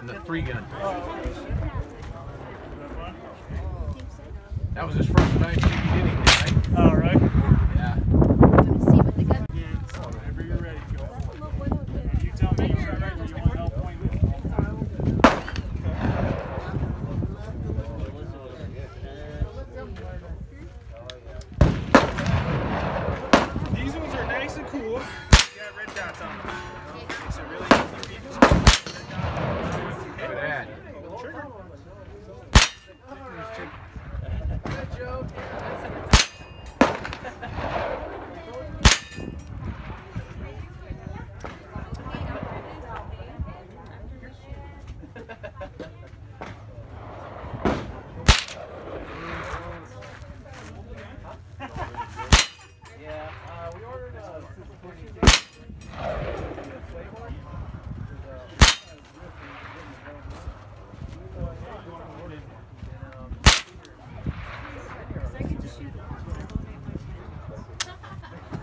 and the three gun. That was his first time shooting. anything, right? All right. Vamos.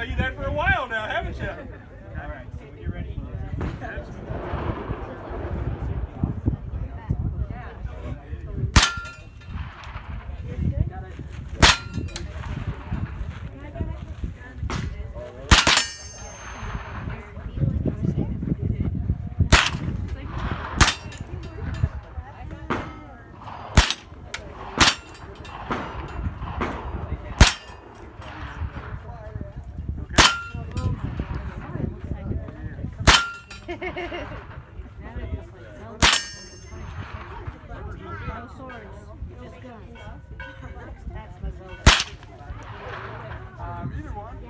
Tell you that for a while now, haven't you? no swords, just guns. That's my goal. Um, either one.